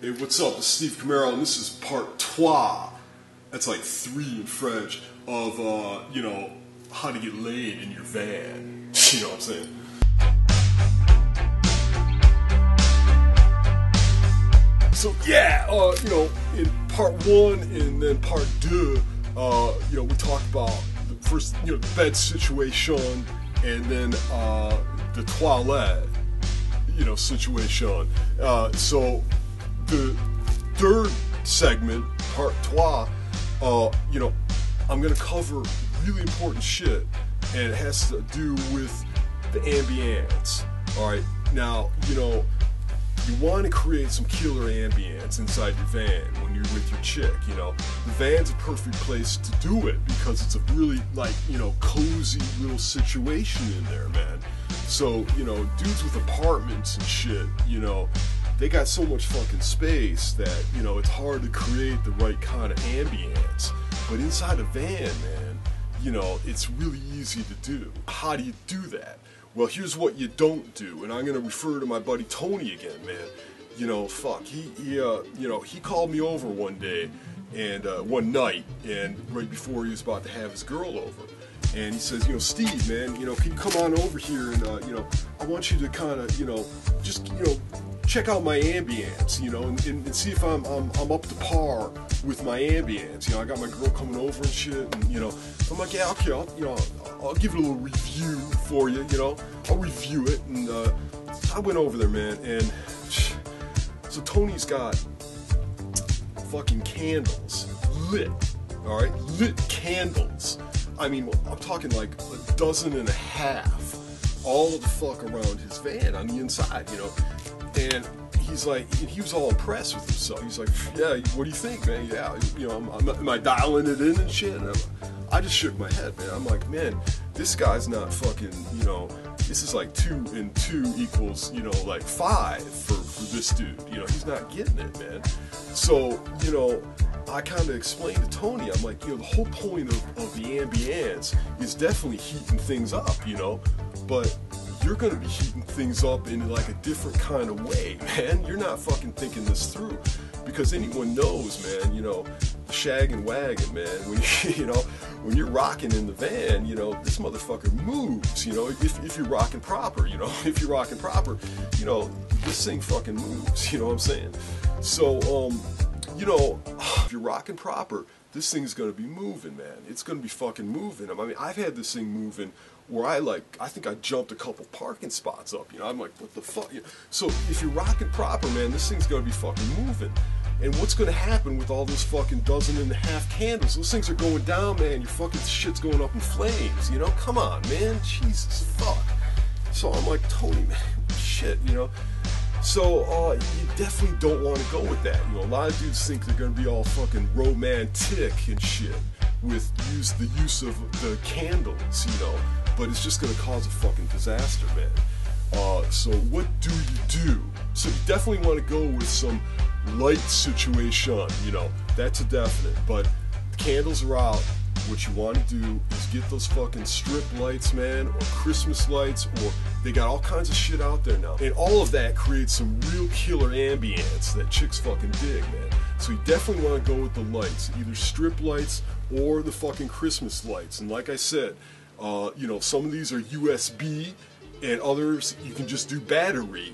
Hey, what's up? It's Steve Camaro, and this is part trois. That's like three in French of, uh, you know, how to get laid in your van. You know what I'm saying? So yeah, uh, you know, in part one and then part two, uh, you know, we talked about the first, you know, bed situation, and then uh, the toilet, you know, situation. Uh, so the third segment, part trois, uh, you know, I'm gonna cover really important shit, and it has to do with the ambience. All right, now you know you want to create some killer ambience inside your van when you're with your chick. You know, the van's a perfect place to do it because it's a really like you know cozy little situation in there, man. So you know, dudes with apartments and shit, you know, they got so much fucking space that you know it's hard to create the right kind of ambience. But inside a van, man, you know, it's really easy to do. How do you do that? Well, here's what you don't do, and I'm gonna refer to my buddy Tony again, man. You know, fuck, he, he uh, you know, he called me over one day, and uh, one night, and right before he was about to have his girl over, and he says, you know, Steve, man, you know, can you come on over here, and uh, you know, I want you to kind of, you know, just, you know, check out my ambience, you know, and, and, and see if I'm, I'm I'm up to par with my ambience. You know, I got my girl coming over and shit, and you know, I'm like, yeah, okay, I'll, you know, I'll give it a little review for you. You know, I'll review it, and uh, I went over there, man, and so Tony's got fucking candles lit, all right, lit candles. I mean, I'm talking like a dozen and a half, all the fuck around his van on the inside, you know, and he's like, he was all impressed with himself. He's like, yeah, what do you think, man? Yeah, you know, I'm, I'm, am I dialing it in and shit? And I just shook my head, man. I'm like, man, this guy's not fucking, you know, this is like two and two equals, you know, like five for, for this dude. You know, he's not getting it, man. So, you know, I kind of explained to Tony, I'm like, you know, the whole point of, of the ambience is definitely heating things up, you know, but you're to be heating things up in like a different kind of way, man. You're not fucking thinking this through because anyone knows, man, you know, shag and wagon, man. When you, you know, when you're rocking in the van, you know, this motherfucker moves, you know, if, if you're rocking proper, you know, if you're rocking proper, you know, this thing fucking moves, you know what I'm saying? So, um, you know, if you're rocking proper, this thing's gonna be moving, man. It's gonna be fucking moving. I mean, I've had this thing moving where I like, I think I jumped a couple parking spots up. You know, I'm like, what the fuck? So if you're rocking proper, man, this thing's gonna be fucking moving. And what's gonna happen with all those fucking dozen and a half candles? Those things are going down, man. Your fucking shit's going up in flames. You know, come on, man. Jesus fuck. So I'm like, Tony, man, shit, you know. So uh, you definitely don't want to go with that. You know, a lot of dudes think they're gonna be all fucking romantic and shit with use the use of the candles, you know. But it's just gonna cause a fucking disaster, man. Uh, so what do you do? So you definitely want to go with some light situation, you know, that's a definite. But candles are out. What you want to do is get those fucking strip lights, man, or Christmas lights, or they got all kinds of shit out there now. And all of that creates some real killer ambience that chicks fucking dig, man. So you definitely want to go with the lights, either strip lights or the fucking Christmas lights. And like I said, uh, you know, some of these are USB, and others you can just do battery.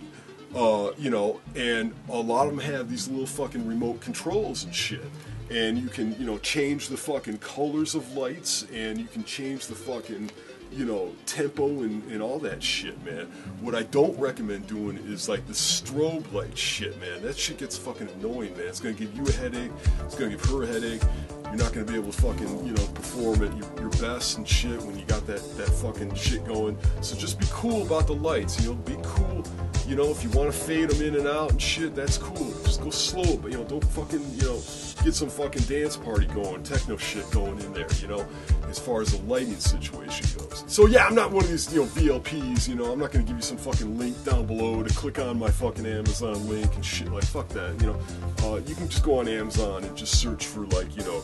Uh, you know, and a lot of them have these little fucking remote controls and shit. And you can, you know, change the fucking colors of lights, and you can change the fucking, you know, tempo and, and all that shit, man. What I don't recommend doing is like the strobe light shit, man. That shit gets fucking annoying, man. It's gonna give you a headache. It's gonna give her a headache. You're not gonna be able to fucking, you know, perform at your, your best and shit when you got that that fucking shit going. So just be cool about the lights. You know, be cool. You know, if you want to fade them in and out and shit, that's cool. Just go slow, but you know, don't fucking, you know, get some fucking dance party going, techno shit going in there. You know, as far as the lighting situation goes. So yeah, I'm not one of these, you know, VLPs. You know, I'm not gonna give you some fucking link down below to click on my fucking Amazon link and shit. Like fuck that. You know, uh, you can just go on Amazon and just search for like, you know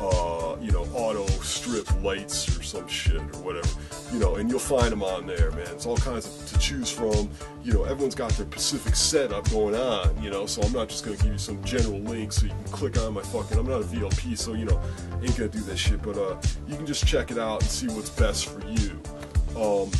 uh, you know, auto strip lights or some shit or whatever. you know, and you'll find them on there, man. It's all kinds of, to choose from. You know, everyone's got their specific setup going on, you know, so I'm not just gonna give you some general link so you can click on my fucking. I'm not a VLP, so you know, ain't gonna do that shit. But uh, you can just check it out and see what's best for you. Um,